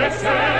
Let's Listen!